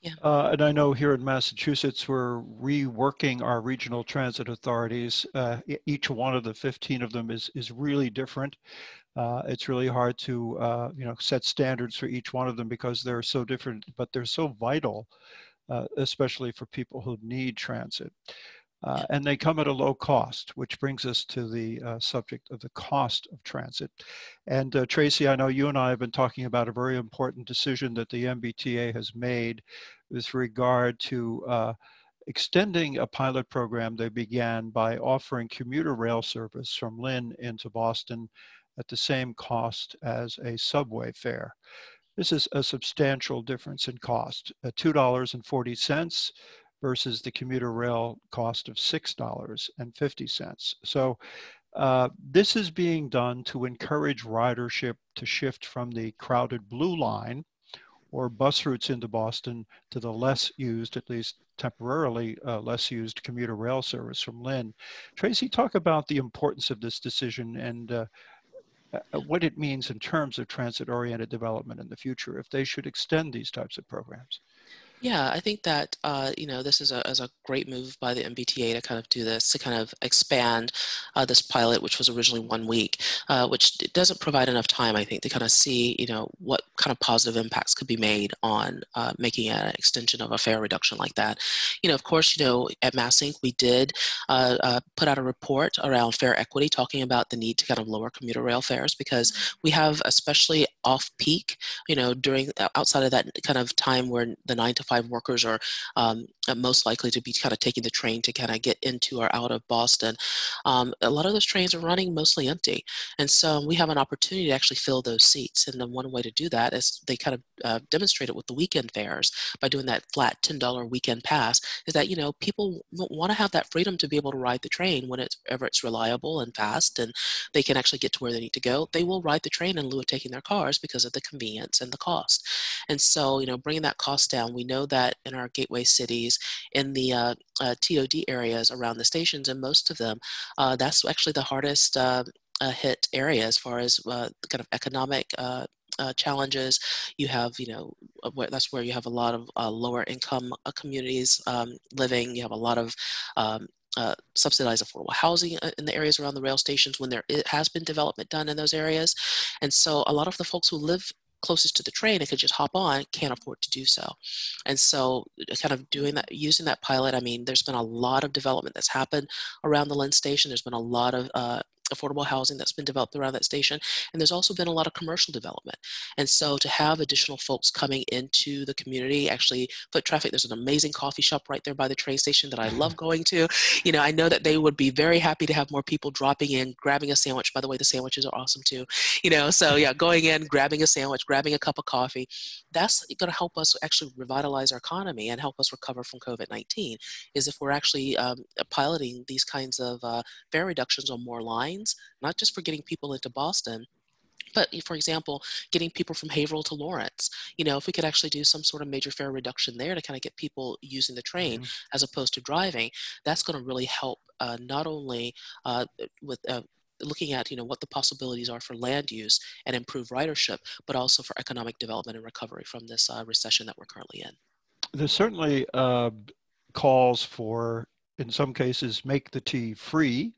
Yeah. Uh, and I know here in Massachusetts, we're reworking our regional transit authorities. Uh, each one of the 15 of them is, is really different. Uh, it's really hard to uh, you know set standards for each one of them because they're so different, but they're so vital, uh, especially for people who need transit. Uh, and they come at a low cost, which brings us to the uh, subject of the cost of transit. And uh, Tracy, I know you and I have been talking about a very important decision that the MBTA has made with regard to extending a pilot program they began by offering commuter rail service from Lynn into Boston at the same cost as a subway fare. This is a substantial difference in cost, $2.40 versus the commuter rail cost of $6.50. So Uh, this is being done to encourage ridership to shift from the crowded blue line or bus routes into Boston to the less used, at least temporarily uh, less used commuter rail service from Lynn. Tracy, talk about the importance of this decision and uh, uh, what it means in terms of transit-oriented development in the future if they should extend these types of programs. Yeah, I think that uh, you know this is a, is a great move by the MBTA to kind of do this to kind of expand uh, this pilot, which was originally one week, uh, which doesn't provide enough time, I think, to kind of see you know what kind of positive impacts could be made on uh, making an extension of a fare reduction like that. You know, of course, you know at MassINC we did uh, uh, put out a report around fare equity, talking about the need to kind of lower commuter rail fares because mm-hmm. we have, especially off peak, you know, during outside of that kind of time where the nine to workers are um, most likely to be kind of taking the train to kind of get into or out of Boston. Um, a lot of those trains are running mostly empty. And so we have an opportunity to actually fill those seats. And the one way to do that is they kind of uh, demonstrate it with the weekend fares by doing that flat $10 weekend pass is that, you know, people want to have that freedom to be able to ride the train whenever it's reliable and fast and they can actually get to where they need to go. They will ride the train in lieu of taking their cars because of the convenience and the cost. And so, you know, bringing that cost down, we know that in our gateway cities, in the uh, uh, TOD areas around the stations, and most of them, uh, that's actually the hardest uh, uh, hit area as far as kind of economic uh, challenges. You have, you know, where, that's where you have a lot of uh, lower income uh, communities um, living. You have a lot of um, subsidized affordable housing in the areas around the rail stations when there has been development done in those areas. And so a lot of the folks who live closest to the train and could just hop on can't afford to do so. And so uh, kind of doing that, using that pilot, I mean, there's been a lot of development that's happened around the Lynn station. There's been a lot of uh, affordable housing that's been developed around that station. And there's also been a lot of commercial development. And so to have additional folks coming into the community, actually foot traffic, there's an amazing coffee shop right there by the train station that I love going to. You know, I know that they would be very happy to have more people dropping in, grabbing a sandwich. By the way, the sandwiches are awesome too. You know, so yeah, going in, grabbing a sandwich, grabbing a cup of coffee, that's going to help us actually revitalize our economy and help us recover from COVID-19 is if we're actually um, piloting these kinds of uh, fare reductions on more lines not just for getting people into Boston, but for example, getting people from Haverhill to Lawrence, you know, if we could actually do some sort of major fare reduction there to kind of get people using the train mm-hmm. as opposed to driving, that's going to really help uh, not only uh, with uh, looking at you know what the possibilities are for land use and improve ridership, but also for economic development and recovery from this uh, recession that we're currently in. There's certainly uh, calls for, in some cases, make the T free.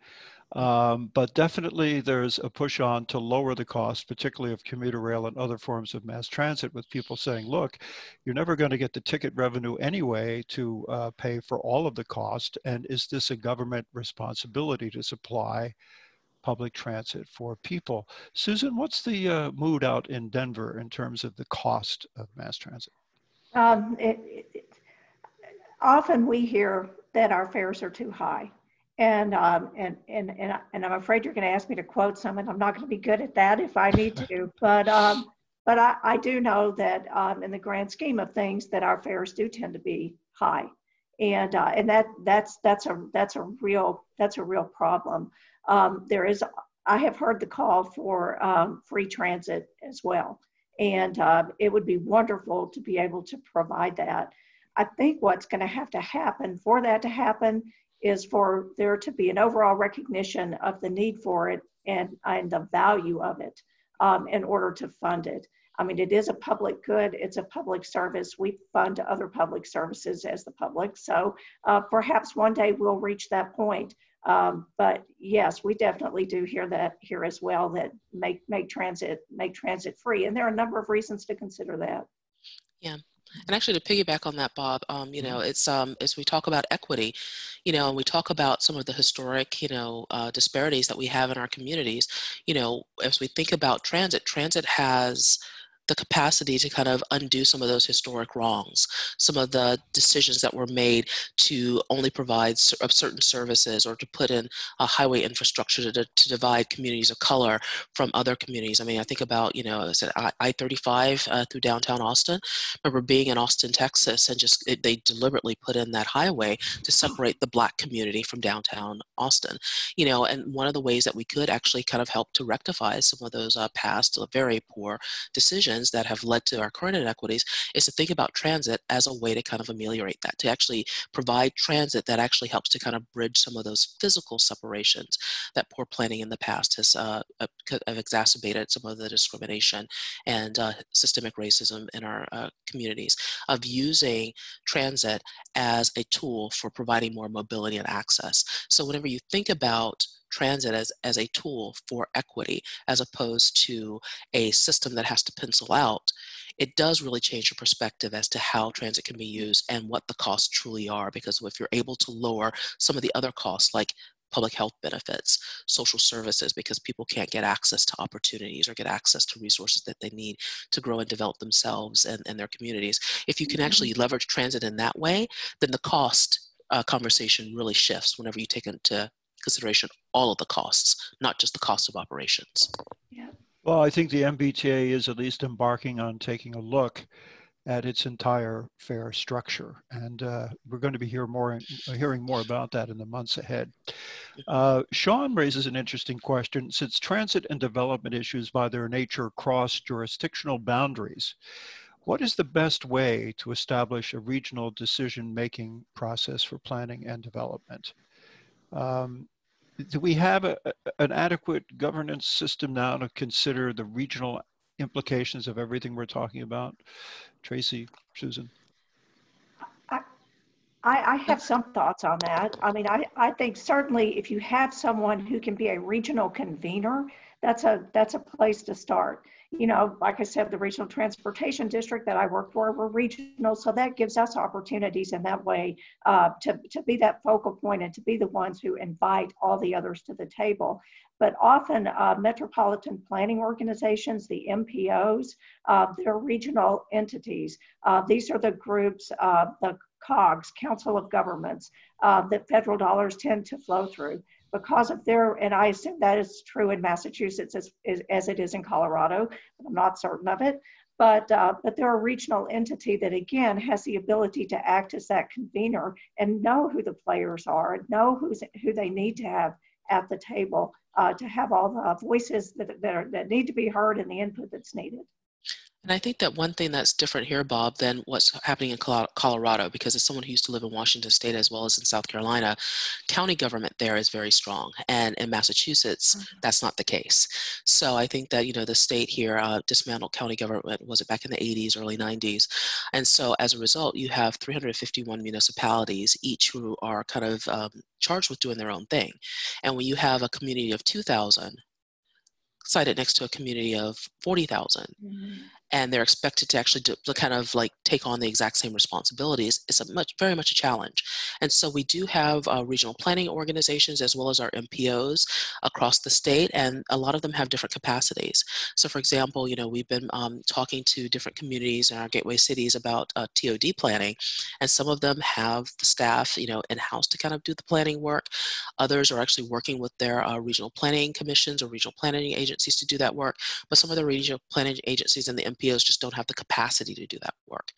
Um, but definitely there's a push on to lower the cost, particularly of commuter rail and other forms of mass transit, with people saying, look, you're never going to get the ticket revenue anyway to uh, pay for all of the cost. And is this a government responsibility to supply public transit for people? Susan, what's the uh, mood out in Denver in terms of the cost of mass transit? Um, it, it, often we hear that our fares are too high and um, and and and, and I'm afraid you're going to ask me to quote someone. I'm not going to be good at that if I need to, but um, but I, I do know that um, in the grand scheme of things, that our fares do tend to be high, and uh, and that that's that's a that's a real that's a real problem. Um, there is I have heard the call for um, free transit as well, and uh, it would be wonderful to be able to provide that. I think what's going to have to happen for that to happen is for there to be an overall recognition of the need for it and, and the value of it um, in order to fund it. I mean, it is a public good, it's a public service. We fund other public services as the public. So uh, perhaps one day we'll reach that point. Um, but yes, we definitely do hear that here as well that make, make transit make transit free. And there are a number of reasons to consider that. Yeah. And actually, to piggyback on that, Bob, um, you know, mm-hmm. it's um, as we talk about equity, you know, and we talk about some of the historic, you know, uh, disparities that we have in our communities. You know, as we think about transit, transit has the capacity to kind of undo some of those historic wrongs, some of the decisions that were made to only provide certain services or to put in a highway infrastructure to, to divide communities of color from other communities. I mean, I think about, you know, I 35 uh, through downtown Austin. I remember being in Austin, Texas, and just it, they deliberately put in that highway to separate the black community from downtown Austin. You know, and one of the ways that we could actually kind of help to rectify some of those uh, past uh, very poor decisions that have led to our current inequities is to think about transit as a way to kind of ameliorate that, to actually provide transit that actually helps to kind of bridge some of those physical separations that poor planning in the past has uh, uh have exacerbated some of the discrimination and uh, systemic racism in our uh, communities of using transit as a tool for providing more mobility and access. So whenever you think about transit as, as a tool for equity as opposed to a system that has to pencil out, it does really change your perspective as to how transit can be used and what the costs truly are. Because if you're able to lower some of the other costs, like public health benefits, social services, because people can't get access to opportunities or get access to resources that they need to grow and develop themselves and, and their communities. If you can mm-hmm. actually leverage transit in that way, then the cost uh, conversation really shifts whenever you take into consideration all of the costs, not just the cost of operations. Yeah. Well, I think the MBTA is at least embarking on taking a look at its entire fare structure. And uh, we're going to be hear more, hearing more about that in the months ahead. Uh, Sean raises an interesting question. Since transit and development issues by their nature cross jurisdictional boundaries, what is the best way to establish a regional decision-making process for planning and development? Um, do we have a, an adequate governance system now to consider the regional implications of everything we're talking about? Tracy, Susan. I, I, have some thoughts on that. I mean, I, I think certainly if you have someone who can be a regional convener, that's a that's a place to start you know, like I said, the regional transportation district that I work for, we're regional, so that gives us opportunities in that way uh, to, to be that focal point and to be the ones who invite all the others to the table. But often, uh, metropolitan planning organizations, the MPOs, uh, they're regional entities. Uh, these are the groups, uh, the COGS, Council of Governments, uh, that federal dollars tend to flow through because of their, and I assume that is true in Massachusetts as, as, it is in Colorado, but I'm not certain of it. But, uh, but they're a regional entity that again has the ability to act as that convener and know who the players are, know who's, who they need to have at the table uh, to have all the voices that, that, are, that need to be heard and the input that's needed. And I think that one thing that's different here, Bob, than what's happening in Colorado, because as someone who used to live in Washington State as well as in South Carolina, county government there is very strong. And in Massachusetts, mm-hmm. that's not the case. So I think that, you know, the state here uh, dismantled county government, was it back in the 80s, early 90s? And so as a result, you have 351 municipalities, each who are kind of um, charged with doing their own thing. And when you have a community of 2,000, sited next to a community of 40,000. Mm-hmm and they're expected to actually do, to kind of like take on the exact same responsibilities it's a much very much a challenge. And so we do have uh, regional planning organizations as well as our MPOs across the state and a lot of them have different capacities. So for example you know we've been um, talking to different communities in our gateway cities about uh, TOD planning and some of them have the staff you know in-house to kind of do the planning work. Others are actually working with their uh, regional planning commissions or regional planning agencies to do that work but some of the regional planning agencies and the MPOs Just don't have the capacity to do that work.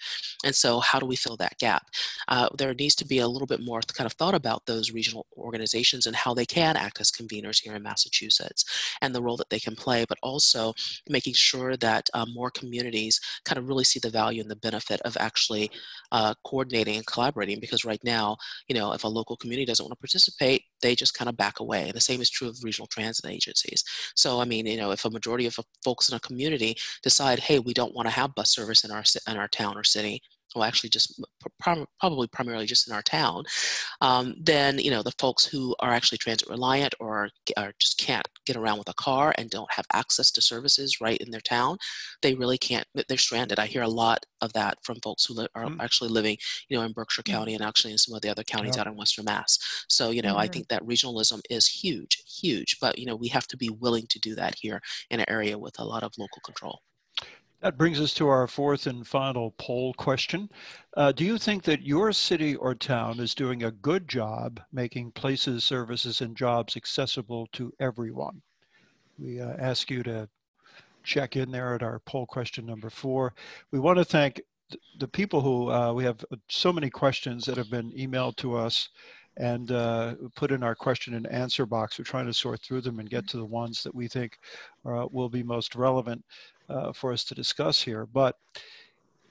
And so how do we fill that gap? Uh, there needs to be a little bit more kind of thought about those regional organizations and how they can act as conveners here in Massachusetts and the role that they can play, but also making sure that uh, more communities kind of really see the value and the benefit of actually uh, coordinating and collaborating because right now, you know, if a local community doesn't want to participate, they just kind of back away. And the same is true of regional transit agencies. So, I mean, you know, if a majority of folks in a community decide, hey, we don't want to have bus service in our in our town or city, well, actually, just probably primarily just in our town, um, then you know the folks who are actually transit reliant or, or just can't get around with a car and don't have access to services right in their town, they really can't. They're stranded. I hear a lot of that from folks who li- are mm. actually living, you know, in Berkshire mm. County and actually in some of the other counties yeah. out in Western Mass. So you know, mm. I think that regionalism is huge, huge. But you know, we have to be willing to do that here in an area with a lot of local control. That brings us to our fourth and final poll question. Uh, do you think that your city or town is doing a good job making places, services, and jobs accessible to everyone? We uh, ask you to check in there at our poll question number four. We want to thank the people who uh, we have so many questions that have been emailed to us and uh, put in our question and answer box. We're trying to sort through them and get to the ones that we think uh, will be most relevant uh, for us to discuss here. But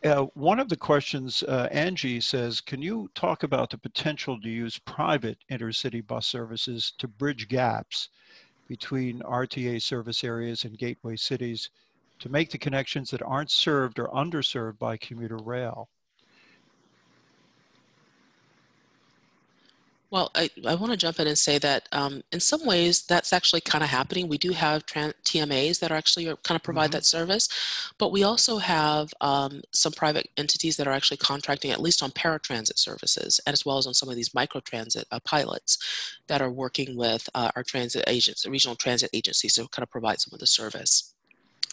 uh, one of the questions, uh, Angie says, can you talk about the potential to use private intercity bus services to bridge gaps between RTA service areas and gateway cities to make the connections that aren't served or underserved by commuter rail? Well, I, I want to jump in and say that um, in some ways that's actually kind of happening. We do have TMAs that are actually uh, kind of provide mm-hmm. that service, but we also have um, some private entities that are actually contracting at least on paratransit services, and as well as on some of these microtransit uh, pilots that are working with uh, our transit agents, regional transit agencies to kind of provide some of the service.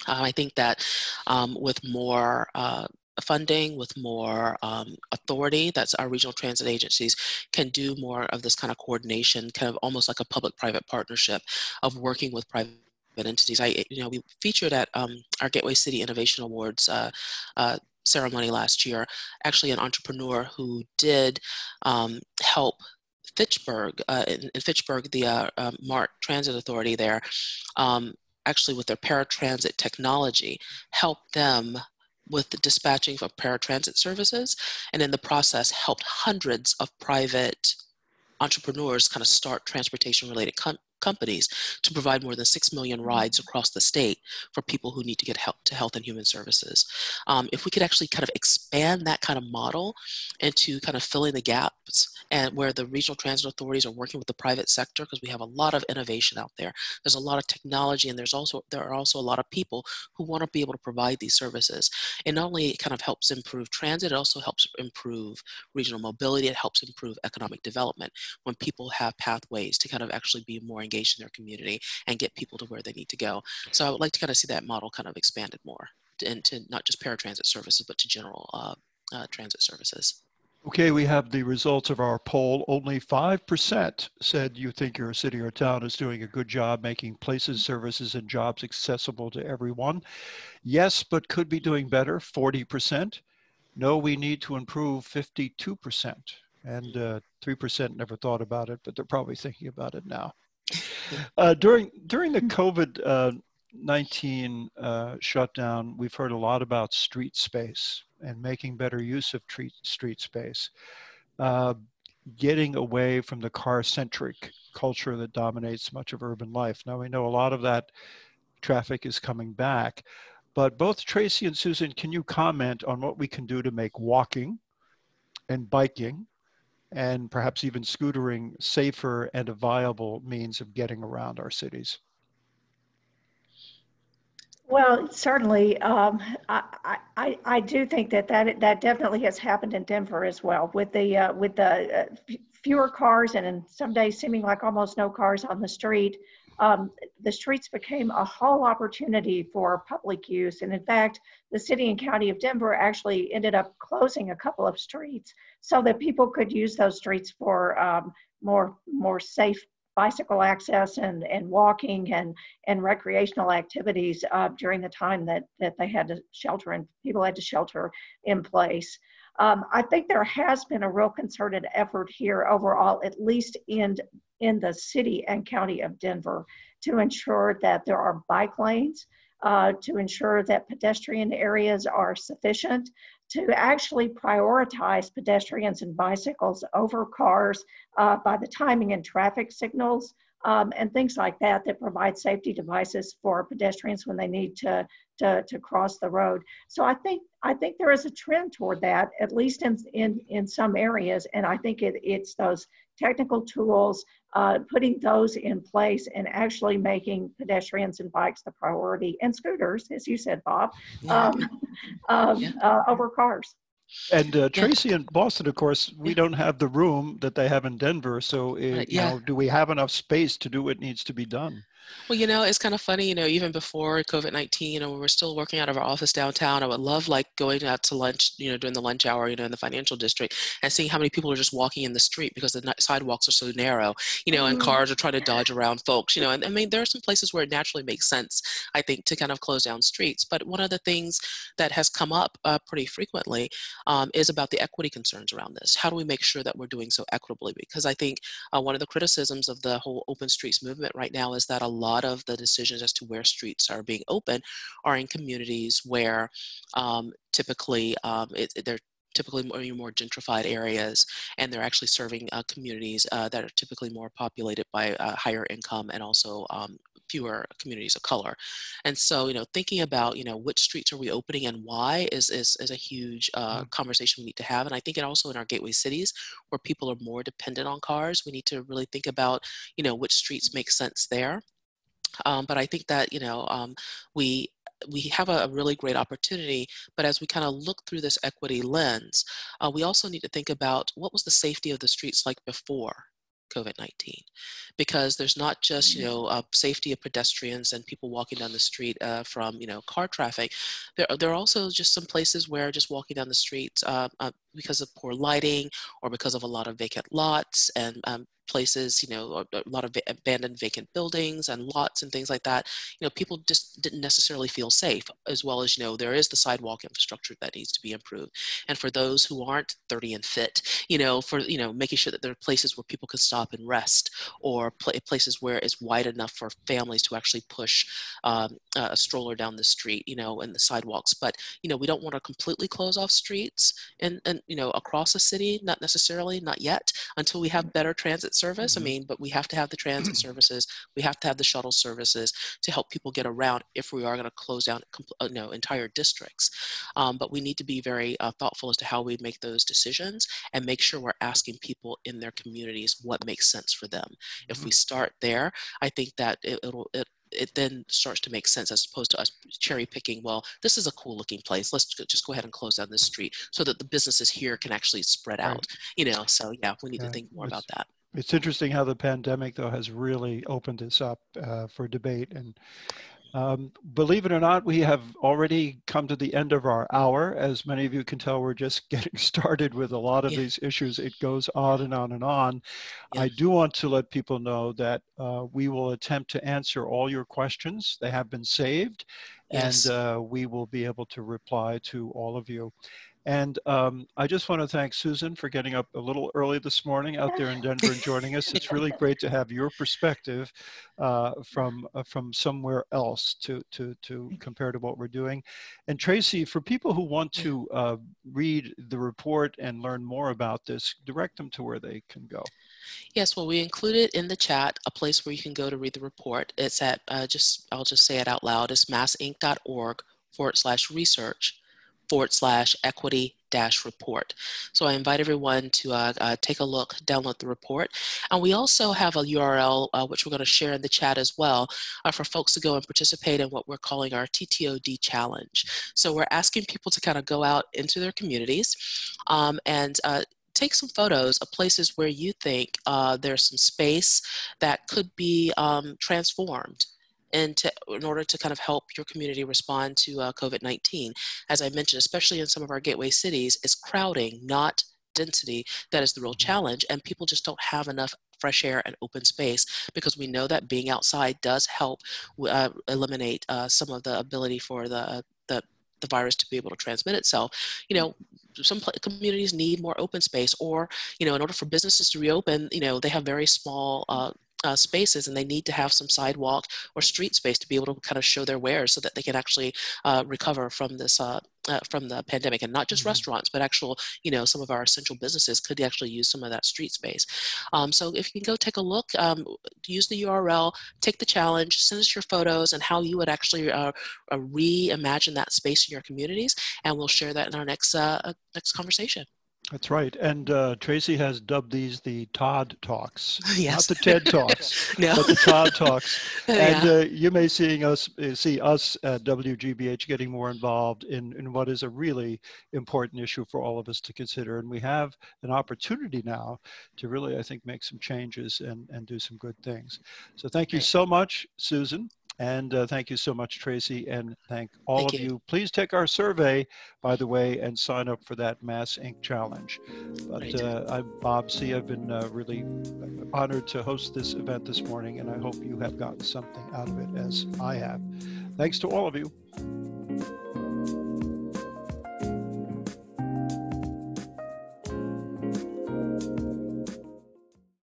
Uh, I think that um, with more uh, funding, with more um, authority, that's our regional transit agencies can do more of this kind of coordination, kind of almost like a public-private partnership of working with private entities. I, you know, we featured at um, our Gateway City Innovation Awards uh, uh, ceremony last year, actually an entrepreneur who did um, help Fitchburg, uh, in, in, Fitchburg, the uh, um, MART Transit Authority there, um, actually with their paratransit technology, help them with the dispatching of paratransit services, and in the process helped hundreds of private entrepreneurs kind of start transportation related com- companies to provide more than 6 million rides across the state for people who need to get help to health and human services. Um, if we could actually kind of expand that kind of model into kind of filling the gaps and where the regional transit authorities are working with the private sector, because we have a lot of innovation out there. There's a lot of technology and there's also, there are also a lot of people who want to be able to provide these services. And not only kind of helps improve transit, it also helps improve regional mobility, it helps improve economic development when people have pathways to kind of actually be more engaged in their community and get people to where they need to go. So I would like to kind of see that model kind of expanded more into not just paratransit services, but to general uh, uh, transit services. Okay, we have the results of our poll. Only 5% said you think your city or town is doing a good job making places, services, and jobs accessible to everyone. Yes, but could be doing better, 40%. No, we need to improve, 52%. And uh, 3% never thought about it, but they're probably thinking about it now. Uh, during during the COVID uh, nineteen uh, shutdown, we've heard a lot about street space and making better use of street street space, uh, getting away from the car centric culture that dominates much of urban life. Now we know a lot of that traffic is coming back, but both Tracy and Susan, can you comment on what we can do to make walking and biking and perhaps even scootering safer and a viable means of getting around our cities? Well, certainly, um, I, I, I do think that, that that definitely has happened in Denver as well, with the uh, with the uh, fewer cars and in some days seeming like almost no cars on the street um, the streets became a whole opportunity for public use. And in fact, the city and county of Denver actually ended up closing a couple of streets so that people could use those streets for um, more, more safe bicycle access and, and walking and, and recreational activities uh, during the time that, that they had to shelter and people had to shelter in place. Um, I think there has been a real concerted effort here overall, at least in in the city and county of Denver to ensure that there are bike lanes, uh, to ensure that pedestrian areas are sufficient, to actually prioritize pedestrians and bicycles over cars uh, by the timing and traffic signals um, and things like that that provide safety devices for pedestrians when they need to, to, to cross the road. So I think I think there is a trend toward that, at least in in, in some areas, and I think it, it's those technical tools, uh, putting those in place and actually making pedestrians and bikes the priority, and scooters, as you said, Bob, yeah. um, um, yeah. uh, over cars. And uh, Tracy in Boston, of course, we don't have the room that they have in Denver. So, it, yeah. you know, do we have enough space to do what needs to be done? Well, you know, it's kind of funny, you know, even before COVID 19, you know, we were still working out of our office downtown. I would love like going out to lunch, you know, during the lunch hour, you know, in the financial district and seeing how many people are just walking in the street because the sidewalks are so narrow, you know, and mm-hmm. cars are trying to dodge around folks, you know. And I mean, there are some places where it naturally makes sense, I think, to kind of close down streets. But one of the things that has come up uh, pretty frequently um, is about the equity concerns around this. How do we make sure that we're doing so equitably? Because I think uh, one of the criticisms of the whole open streets movement right now is that a lot of the decisions as to where streets are being open are in communities where um, typically um, it, they're typically more, more gentrified areas and they're actually serving uh, communities uh, that are typically more populated by uh, higher income and also um, fewer communities of color. And so, you know, thinking about, you know, which streets are we opening and why is, is, is a huge uh, mm. conversation we need to have. And I think it also in our gateway cities where people are more dependent on cars, we need to really think about, you know, which streets make sense there. Um, but I think that, you know, um, we we have a, really great opportunity, but as we kind of look through this equity lens, uh, we also need to think about what was the safety of the streets like before COVID-19 because there's not just you mm-hmm. know uh, safety of pedestrians and people walking down the street uh, from you know car traffic there, there are also just some places where just walking down the street uh, uh because of poor lighting or because of a lot of vacant lots and um, places, you know, a, lot of abandoned vacant buildings and lots and things like that, you know, people just didn't necessarily feel safe, as well as, you know, there is the sidewalk infrastructure that needs to be improved. And for those who aren't 30 and fit, you know, for, you know, making sure that there are places where people can stop and rest or pl places where it's wide enough for families to actually push um, a stroller down the street, you know, and the sidewalks. But, you know, we don't want to completely close off streets and, and you know, across the city, not necessarily, not yet, until we have better transit service. Mm-hmm. I mean, but we have to have the transit services. We have to have the shuttle services to help people get around if we are going to close down uh, you know, entire districts. Um, but we need to be very uh, thoughtful as to how we make those decisions and make sure we're asking people in their communities what makes sense for them. Mm-hmm. If we start there, I think that it, it'll, it, it then starts to make sense as opposed to us cherry picking well this is a cool looking place let's just go ahead and close down this street so that the businesses here can actually spread out right. you know so yeah we need yeah, to think more about that it's interesting how the pandemic, though, has really opened this up uh, for debate. And um, believe it or not, we have already come to the end of our hour. As many of you can tell, we're just getting started with a lot of yeah. these issues. It goes on and on and on. Yeah. I do want to let people know that uh, we will attempt to answer all your questions. They have been saved, yes. and uh, we will be able to reply to all of you. And um, I just want to thank Susan for getting up a little early this morning out there in Denver and joining us. It's really great to have your perspective uh, from uh, from somewhere else to to to compare to what we're doing. And Tracy, for people who want to uh, read the report and learn more about this, direct them to where they can go. Yes, well, we included in the chat a place where you can go to read the report. It's at uh, just I'll just say it out loud. It's massinc.org forward slash research forward slash equity dash report. So I invite everyone to uh, uh, take a look, download the report. And we also have a URL, uh, which we're going to share in the chat as well, uh, for folks to go and participate in what we're calling our TTOD challenge. So we're asking people to kind of go out into their communities um, and uh, take some photos of places where you think uh, there's some space that could be um, transformed and to, in order to kind of help your community respond to uh, COVID-19. As I mentioned, especially in some of our gateway cities, is crowding, not density, that is the real mm-hmm. challenge. And people just don't have enough fresh air and open space because we know that being outside does help uh, eliminate uh, some of the ability for the, the the virus to be able to transmit itself you know some communities need more open space or you know in order for businesses to reopen you know they have very small uh, uh, spaces and they need to have some sidewalk or street space to be able to kind of show their wares so that they can actually uh, recover from this uh, uh from the pandemic. And not just mm-hmm. restaurants but actual you know some of our essential businesses could actually use some of that street space. Um, so if you can go take a look um, use the url take the challenge send us your photos and how you would actually uh, uh, reimagine that space in your communities and we'll share that in our next next conversation That's right. And uh, Tracy has dubbed these the Todd Talks. Yes. Not the TED Talks, no. but the Todd Talks. And yeah. uh, you may seeing us uh, see us at WGBH getting more involved in, in what is a really important issue for all of us to consider. And we have an opportunity now to really, I think, make some changes and, and do some good things. So thank you so much, Susan. And uh, thank you so much, Tracy, and thank all Thank of you. you. Please take our survey, by the way, and sign up for that MassINC. Challenge. But Right. uh, I'm Bob Seay I've been uh, really honored to host this event this morning, and I hope you have gotten something out of it as I have. Thanks to all of you.